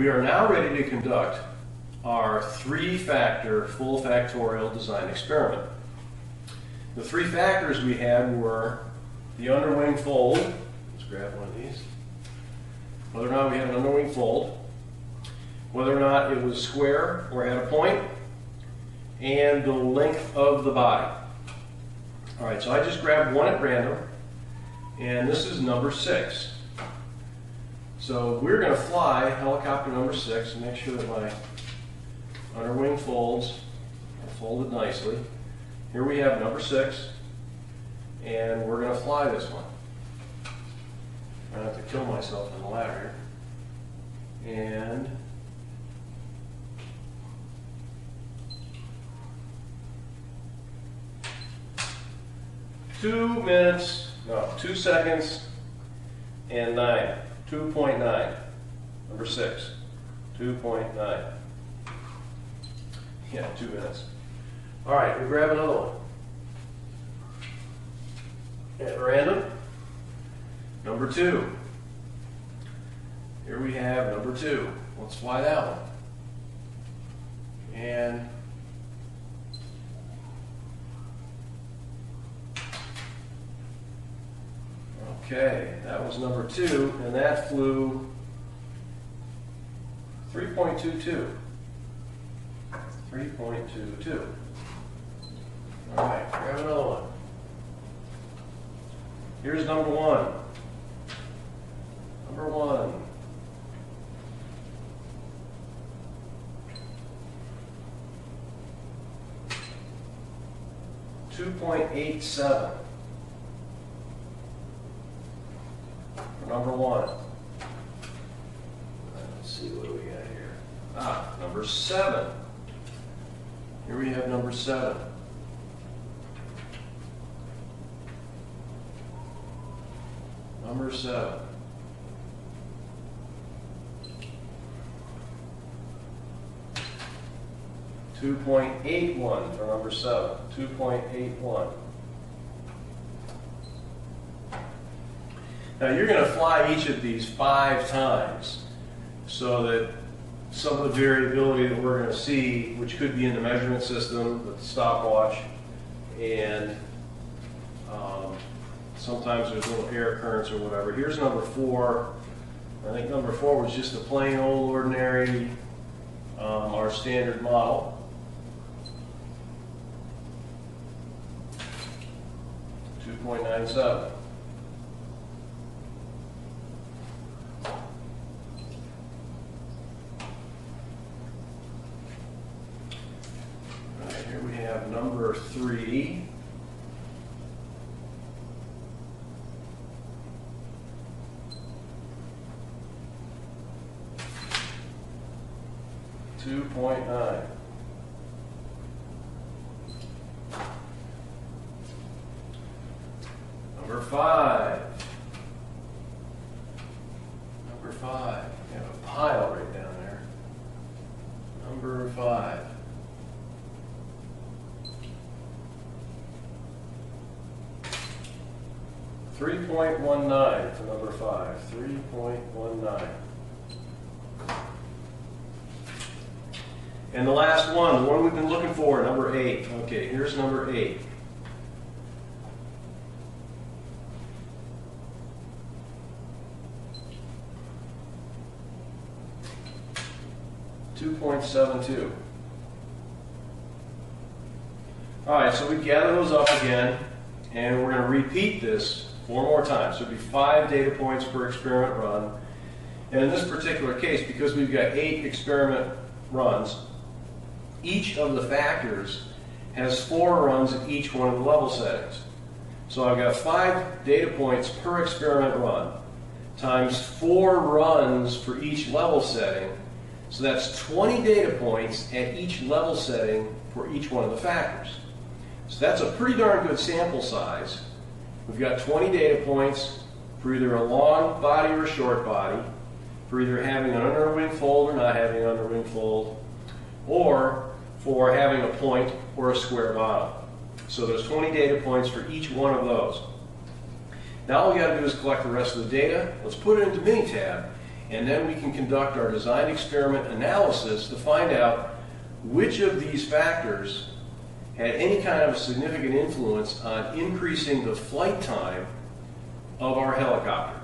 We are now ready to conduct our three-factor full factorial design experiment. The three factors we had were the underwing fold, let's grab one of these, whether or not we had an underwing fold, whether or not it was square or had a point, and the length of the body. All right, so I just grabbed one at random, and this is number six. So we're going to fly helicopter number six and make sure that my underwing folds are folded nicely. Here we have number six, and we're going to fly this one. I have to kill myself in the ladder here. And two minutes, no, two seconds and nine. 2.9. Number six. 2.9. Yeah, two minutes. All right, we grab another one. At random. Number two. Here we have number two. Let's fly that one. And Okay, that was number two, and that flew 3.22. 3.22. All right, grab another one. Here's number one. Number one. Two point eight seven. Number one. Let's see, what do we got here? Ah, number seven. Here we have number seven. Number seven. Two point eight one for number seven. Two point eight one. Now you're going to fly each of these five times so that some of the variability that we're going to see, which could be in the measurement system, the stopwatch, and um, sometimes there's little air currents or whatever. Here's number four. I think number four was just a plain old ordinary, um, our standard model. Two point nine seven. Number three. Two point nine. Number five. Number five. We have a pile right down there. Number five. 3.19 to number five. 3.19. And the last one, the one we've been looking for, number eight. Okay, here's number eight. Two point seven two. All right, so we gather those up again, and we're going to repeat this four more times. So it'd be five data points per experiment run. And in this particular case, because we've got eight experiment runs, each of the factors has four runs at each one of the level settings. So I've got five data points per experiment run times four runs for each level setting. So that's 20 data points at each level setting for each one of the factors. So that's a pretty darn good sample size. We've got 20 data points for either a long body or a short body, for either having an underwing fold or not having an underwing fold, or for having a point or a square bottom. So there's 20 data points for each one of those. Now all we got to do is collect the rest of the data. Let's put it into Minitab and then we can conduct our design experiment analysis to find out which of these factors had any kind of significant influence on increasing the flight time of our helicopter.